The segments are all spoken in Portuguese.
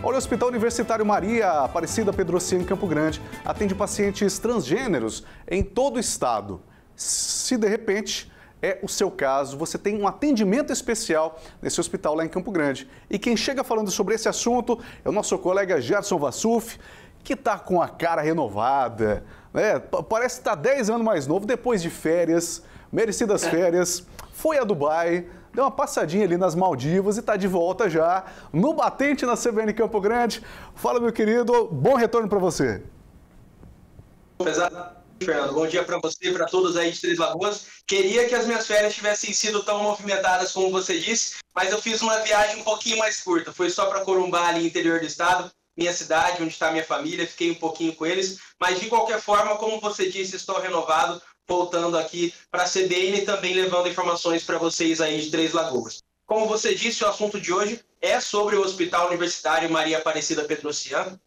Olha, o Hospital Universitário Maria Aparecida Pedrocian em Campo Grande atende pacientes transgêneros em todo o estado. Se de repente é o seu caso, você tem um atendimento especial nesse hospital lá em Campo Grande. E quem chega falando sobre esse assunto é o nosso colega Gerson Vassuf, que está com a cara renovada, né? parece estar tá 10 anos mais novo depois de férias, merecidas é. férias, foi a Dubai, deu uma passadinha ali nas Maldivas e está de volta já no batente na CBN Campo Grande. Fala, meu querido, bom retorno para você. Fernando. Bom dia para você e para todos aí de Três Lagoas. Queria que as minhas férias tivessem sido tão movimentadas como você disse, mas eu fiz uma viagem um pouquinho mais curta. Foi só para Corumbá, ali interior do estado, minha cidade, onde está minha família. Fiquei um pouquinho com eles, mas de qualquer forma, como você disse, estou renovado, voltando aqui para a CBN também levando informações para vocês aí de Três Lagoas. Como você disse, o assunto de hoje é sobre o Hospital Universitário Maria Aparecida Petrociano,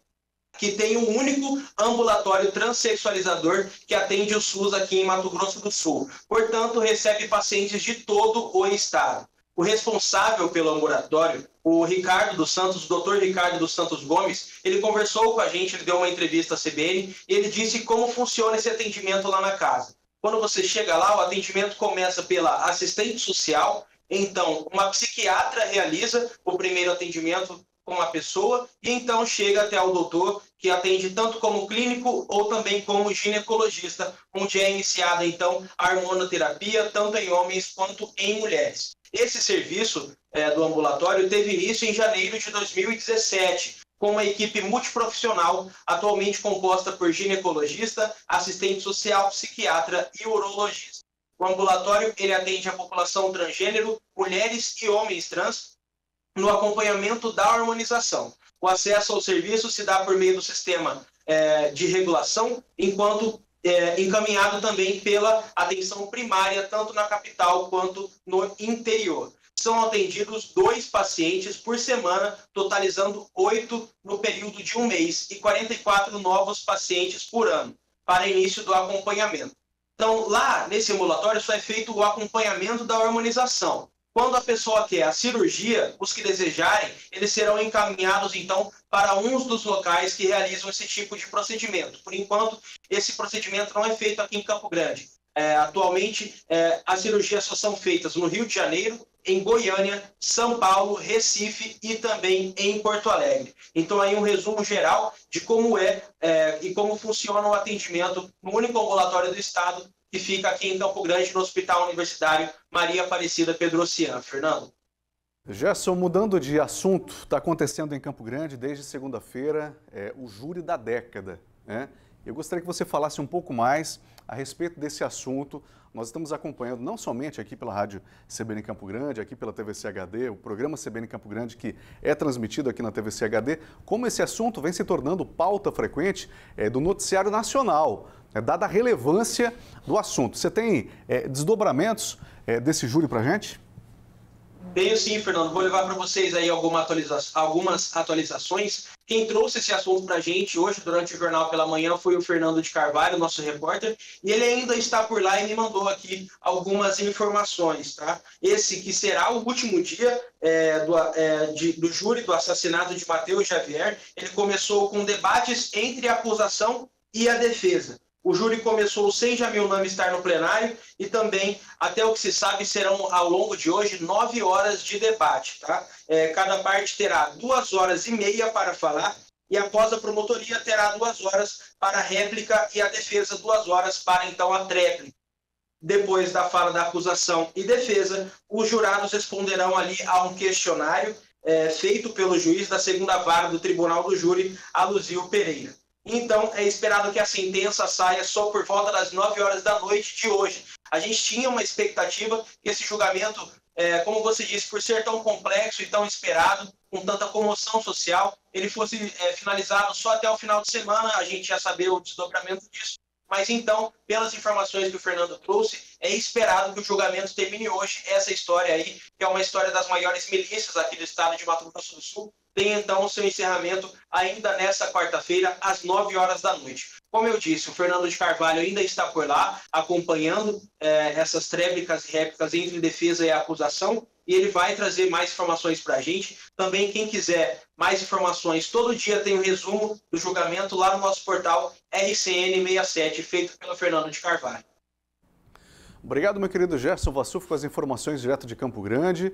que tem um único ambulatório transexualizador que atende o SUS aqui em Mato Grosso do Sul. Portanto, recebe pacientes de todo o estado. O responsável pelo ambulatório, o Ricardo dos Santos, o Ricardo dos Santos Gomes, ele conversou com a gente, ele deu uma entrevista à CBN e ele disse como funciona esse atendimento lá na casa. Quando você chega lá, o atendimento começa pela assistente social, então uma psiquiatra realiza o primeiro atendimento com a pessoa e então chega até o doutor que atende tanto como clínico ou também como ginecologista, onde é iniciada então a hormonoterapia tanto em homens quanto em mulheres. Esse serviço é, do ambulatório teve início em janeiro de 2017, com uma equipe multiprofissional, atualmente composta por ginecologista, assistente social, psiquiatra e urologista. O ambulatório ele atende a população transgênero, mulheres e homens trans, no acompanhamento da harmonização. O acesso ao serviço se dá por meio do sistema é, de regulação, enquanto é, encaminhado também pela atenção primária, tanto na capital quanto no interior. São atendidos dois pacientes por semana, totalizando oito no período de um mês, e 44 novos pacientes por ano, para início do acompanhamento. Então, lá nesse ambulatório só é feito o acompanhamento da harmonização. Quando a pessoa quer a cirurgia, os que desejarem, eles serão encaminhados então para uns dos locais que realizam esse tipo de procedimento. Por enquanto, esse procedimento não é feito aqui em Campo Grande. É, atualmente, é, as cirurgias só são feitas no Rio de Janeiro, em Goiânia, São Paulo, Recife e também em Porto Alegre. Então, aí um resumo geral de como é, é e como funciona o atendimento no único ambulatório do Estado que fica aqui em Campo Grande, no Hospital Universitário Maria Aparecida Pedrocian. Fernando. Gerson, mudando de assunto, está acontecendo em Campo Grande desde segunda-feira é, o júri da década. Né? Eu gostaria que você falasse um pouco mais a respeito desse assunto. Nós estamos acompanhando não somente aqui pela rádio CBN Campo Grande, aqui pela TVC HD, o programa CBN Campo Grande que é transmitido aqui na TVC HD, como esse assunto vem se tornando pauta frequente é, do noticiário nacional é, dada a relevância do assunto. Você tem é, desdobramentos é, desse júri para a gente? Tenho sim, Fernando. Vou levar para vocês aí alguma atualiza algumas atualizações. Quem trouxe esse assunto para a gente hoje, durante o Jornal pela Manhã, foi o Fernando de Carvalho, nosso repórter, e ele ainda está por lá e me mandou aqui algumas informações, tá? Esse que será o último dia é, do, é, de, do júri do assassinato de Mateus Xavier, ele começou com debates entre a acusação e a defesa. O júri começou sem Jamil Nami estar no plenário e também, até o que se sabe, serão ao longo de hoje nove horas de debate. Tá? É, cada parte terá duas horas e meia para falar e após a promotoria terá duas horas para a réplica e a defesa duas horas para então a tréplica. Depois da fala da acusação e defesa, os jurados responderão ali a um questionário é, feito pelo juiz da segunda vara do Tribunal do Júri, Aluzio Pereira. Então, é esperado que a sentença saia só por volta das 9 horas da noite de hoje. A gente tinha uma expectativa que esse julgamento, é, como você disse, por ser tão complexo e tão esperado, com tanta comoção social, ele fosse é, finalizado só até o final de semana. A gente ia saber o desdobramento disso. Mas então, pelas informações que o Fernando trouxe, é esperado que o julgamento termine hoje. Essa história aí, que é uma história das maiores milícias aqui do estado de Mato Grosso do Sul, tem então o seu encerramento ainda nessa quarta-feira, às 9 horas da noite. Como eu disse, o Fernando de Carvalho ainda está por lá, acompanhando é, essas tréplicas e réplicas entre defesa e acusação, e ele vai trazer mais informações para a gente. Também, quem quiser mais informações, todo dia tem um resumo do julgamento lá no nosso portal RCN67, feito pelo Fernando de Carvalho. Obrigado, meu querido Gerson Vassuf, com as informações direto de Campo Grande.